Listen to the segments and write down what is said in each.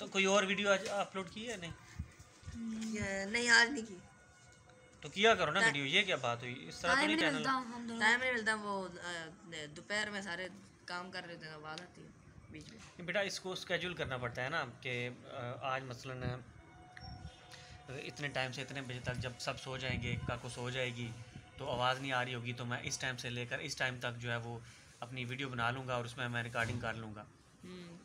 तो कोई और वीडियो आज अपलोड की है नहीं? नहीं आज नहीं की। तो किया करो ना वीडियो ये क्या बात हुई? इस तरह तो नहीं चैनल मिलता हम दोनों। टाइम नहीं मिलता वो दोपहर में सारे काम कर रहे थे आवाज़ आती है बीच में। बेटा इसको स्केड्यूल करना पड़ता है ना कि आज मसलन इतने टाइम से इतने बजे तक जब सब सो जाएँगे काको सो जाएगी तो आवाज़ नहीं आ रही होगी तो मैं इस टाइम से लेकर इस टाइम तक जो है वो अपनी वीडियो बना लूँगा और उसमें मैं रिकॉर्डिंग कर लूँगा। हम्म,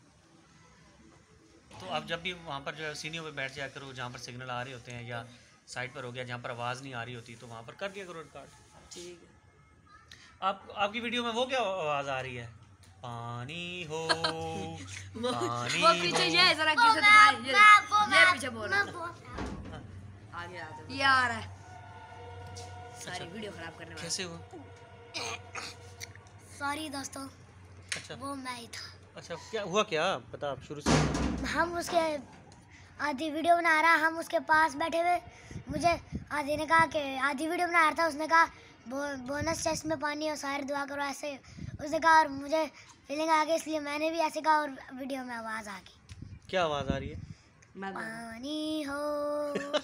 तो आप जब भी वहाँ पर जो है सीनियों पे बैठ जाया करो जहाँ पर सिग्नल आ रहे होते हैं या साइड पर हो गया जहाँ पर आवाज़ नहीं आ रही होती तो वहाँ पर कर दिया करो रिकॉर्ड। ठीक है। आप आपकी वीडियो में वो क्या आवाज़ आ रही है? पानी हो पानी वो पीछे हो। ये जरा किसे दिखाए ये ये पीछे बोल रहा है। आगे ये आ रहा है। सारी वीडियो खराब करने वाला। कैसे हुआ? सॉरी दोस्तों। अच्छा। वो मैं ही था। अच्छा क्या हुआ क्या? बता आप शुरू से। हम उसके आधी वीडियो बना रहा हम उसके पास बैठे हुए। मुझे आधी ने कहा कि आधी वीडियो बना रहा था उसने कहा बो, बोनस चेस्ट में पानी और सारे दुआ करो ऐसे। उसने कहा और मुझे फीलिंग आ गई इसलिए मैंने भी ऐसे कहा और वीडियो में आवाज़ आ गई। क्या आवाज़ आ रही है? पानी हो।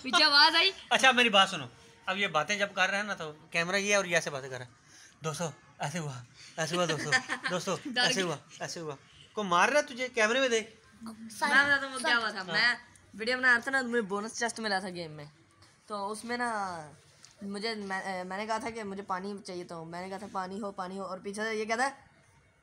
पीछे आवाज़ आई। अच्छा मेरी बात सुनो। अब ये बातें जब कर रहे हैं ना तो कैमरा ये है और ये ऐसे बातें कर रहा है। दोस्तों ऐसे हुआ ऐसे हुआ दोस्तों दोस्तों ऐसे हुआ ऐसे हुआ। को मार रहा तुझे? कैमरे में देख। मैं बताता हूँ क्या हुआ था। मैं वीडियो बना रहा था ना मुझे बोनस चेस्ट मिला था गेम में। तो उसमें ना मुझे मैं, मैंने कहा था कि मुझे पानी चाहिए तो। मैंने कहा था पानी हो पानी हो। और पीछे से ये कहता है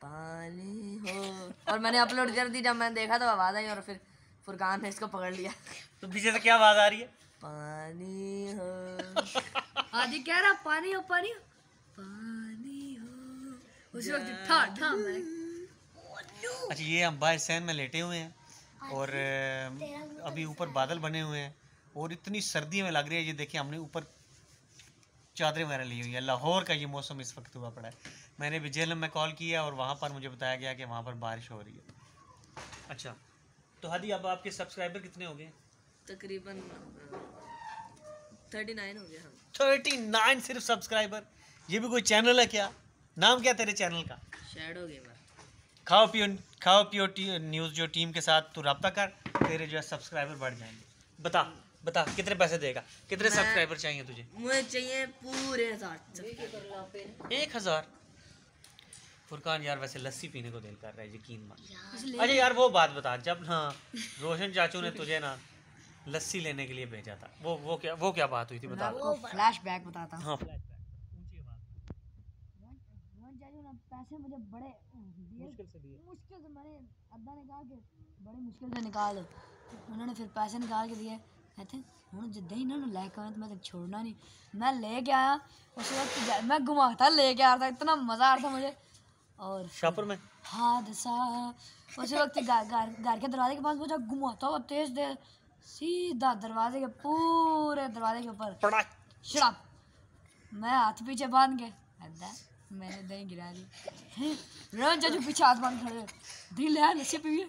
पानी हो। और मैंने अपलोड कर दी जब मैंने देखा तो आवाज़ आई और फिर फुरकान ने इसको पकड़ लिया। तो पीछे से क्या आवाज़ आ रही है? पानी हो। आदि कह रहा पानी हो पानी हो। पानी हो। उसी वक्त था था मैं अच्छा ये हम बाय सैन में लेटे हुए हैं और अभी ऊपर बादल बने हुए हैं और इतनी सर्दी में लग रही है ये देखिए हमने ऊपर चादरें वगैरह ली हुई है। लाहौर का ये मौसम इस वक्त हुआ पड़ा है। मैंने भी जेलम में कॉल किया और वहाँ पर मुझे बताया गया कि वहाँ पर बारिश हो रही है। अच्छा तो हादी अब आपके सब्सक्राइबर कितने हो गए? तकरीबन थर्टी नाइन हो गया हम थर्टी नाइन सिर्फ़ सब्सक्राइबर। ये भी कोई चैनल है क्या? नाम क्या तेरे चैनल का? Shadow gamer. खाओ पियो खाओ पियो टी, न्यूज़ जो टीम के साथ तू रब्ता कर तेरे जो है सब्सक्राइबर बढ़ जाएँगे। बता बता कितने पैसे देगा? कितने सब्सक्राइबर चाहिए तुझे? मुझे चाहिए पूरे हज़ार। एक हज़ार? फुरकान यार वैसे लस्सी पीने को दिल कर रहा है यकीन मान अच्छा यार वो बात बता जब हाँ रोशन चाचू ने तुझे ना लस्सी लेने के लिए भेजा था वो वो क्या वो क्या बात हुई थी बता। फ्लैश बैक बताता हूँ। हाँ ऊँची आवाज़ पैसे मुझे बड़े मुश्किल से दिए। मुश्किल से मैंने अब्बा ने कहा कि बड़ी मुश्किल से निकाल उन्होंने फिर पैसे निकाल के दिए। कहते हूँ ही ना लेके आए तो मैं तो छोड़ना नहीं। मैं आया उस वक्त मैं घुमाता लेके आ रहा था इतना मज़ा आ रहा था मुझे। और शाहपुर में? हादसा उस वक्त घर के दरवाजे के पास घुमाता हुआ तेज सीधा दरवाजे के पूरे दरवाजे के ऊपर शराब। मैं हाथ पीछे बाँध के अद्दा मैंने दही गिरा दी। रोहन चाचू पीछे हाथ बाँध खड़े। दिल है नशे पे मैं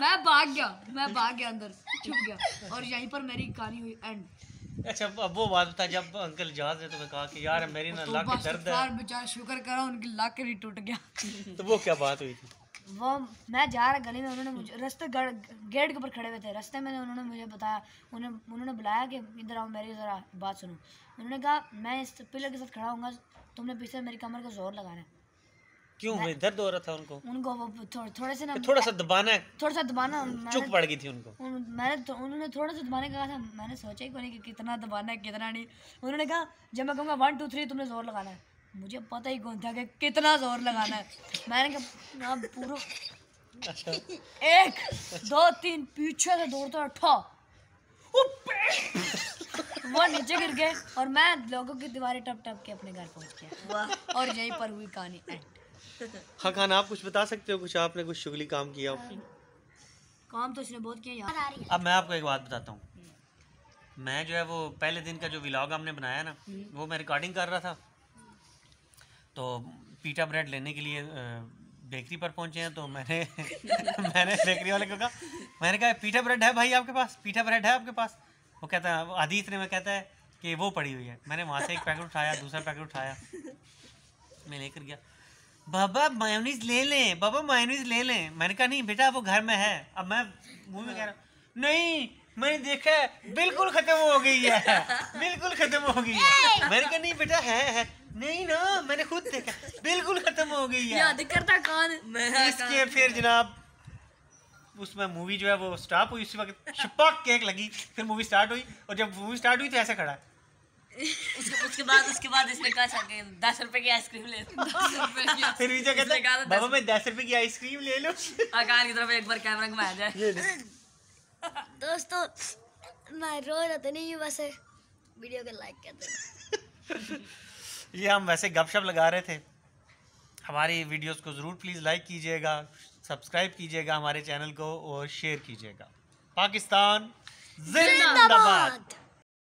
मैं भाग गया मैं भाग गया अंदर छुप गया। और यहीं पर मेरी कहानी हुई एंड अच्छा अब वो बात बता जब अंकल जहाज़ ने तुम्हें कहा कि यार मेरी ना लाख की दर्द है। यार बेचारा शुक्र करो उनकी लाख ही टूट गया। तो वो क्या बात हुई थी? वो मैं जा रहा गली में उन्होंने मुझे रास्ते गेट के ऊपर खड़े हुए थे। रास्ते में उन्होंने मुझे बताया उन्हें उन्होंने बुलाया कि इधर आओ मेरी ज़रा बात सुनो। उन्होंने कहा मैं इस पिलर के साथ खड़ा हूँ तुमने पीछे मेरी कमर को ज़ोर लगाना है। क्यों? भाई दर्द हो रहा था उनको? उनको वो थोड़े थोड़े से ना थोड़ा सा दबाना है। थोड़ा सा दबाना चुप पड़ गई थी उनको। उन, मैंने तो उन्होंने थोड़ा सा दबाने का कहा था मैंने सोचा ही कोई नहीं कि कितना दबाना है कितना नहीं। उन्होंने कहा जब मैं कहूँगा वन टू थ्री तुमने ज़ोर लगाना है। मुझे पता ही कौन था कि कितना ज़ोर लगाना है। मैंने कहा पूरा। अच्छा। एक दो तीन पीछे से दौड़ता उठा वो नीचे गिर गए और मैं लोगों की दीवारें टप टप के अपने घर पहुँच गया। और यहीं पर हुई कहानी एंड हाँ खान आप कुछ बता सकते हो? कुछ आपने कुछ शुगली काम किया काम तो इसने बहुत किया यार। अब मैं आपको एक बात बताता हूँ। मैं जो है वो पहले दिन का जो व्लॉग हमने बनाया ना वो मैं रिकॉर्डिंग कर रहा था। तो पीटा ब्रेड लेने के लिए बेकरी पर पहुँचे हैं तो मैंने मैंने बेकरी वाले को कहा, मैंने कहा, पीटा ब्रेड है भाई आपके पास? पीटा ब्रेड है आपके पास? वो कहता है आदित ने मैं कहता है कि वो पड़ी हुई है। मैंने वहाँ से एक पैकेट उठाया, दूसरा पैकेट उठाया। मैं लेकर गया। बाबा मायोनीज ले लें, बाबा मायोनीज ले लें। मैंने कहा, नहीं बेटा, वो घर में है। अब मैं मुँह में कह रहा नहीं मैंने देखा है बिल्कुल खत्म हो गई है। बिल्कुल खत्म हो गई है। मैंने कहा नहीं बेटा है है। नहीं ना मैंने खुद देखा बिल्कुल खत्म हो गई है। याद करता कौन? मैं इसके फिर जनाब उसमें मूवी जो है वो स्टॉप हुई। उसी वक्त छपक केक लगी फिर मूवी स्टार्ट हुई। और जब मूवी स्टार्ट हुई तो ऐसे खड़ा उसके उसके बाद उसके बाद इसने कहा था कि दस रुपए की आइसक्रीम ले की फिर नीचे कहता है बाबा मैं दस रुपए की आइसक्रीम ले लूँ। आकार की तरफ़ एक बार कैमरा घुमाया जाए। दोस्तों मैं रो रहा था नहीं हूँ वैसे वीडियो को लाइक कर देना ये हम वैसे गपशप लगा रहे थे। हमारी वीडियोस को ज़रूर प्लीज़ लाइक कीजिएगा सब्सक्राइब कीजिएगा हमारे चैनल को और शेयर कीजिएगा। पाकिस्तान जिंदाबाद।